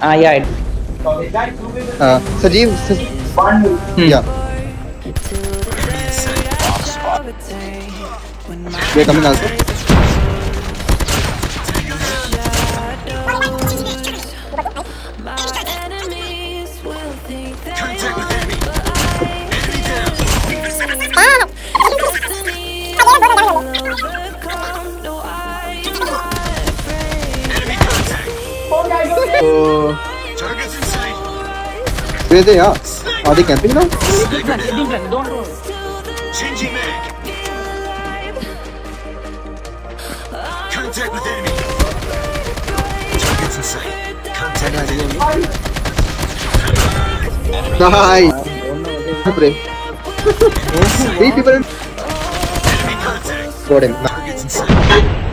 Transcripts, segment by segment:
Ah, yeah. Uh, Sajeev, Sa- Hmm. yeah, they're coming also. Contact So, Targets in sight. where they are? Are they camping now? Changing mag. Contact with enemy. Targets in sight. Contact with enemy. Nice. Pray. Three people got him. Targets in sight.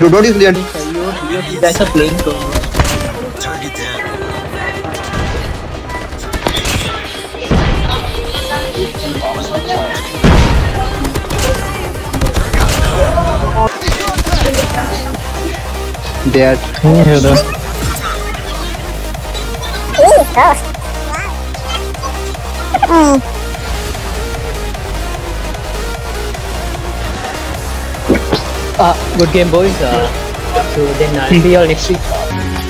With enemy. Dude, don't use Leon. You guys are playing so. Target down. They are. Uh, good game, boys. Uh, so then I'll see you all next week.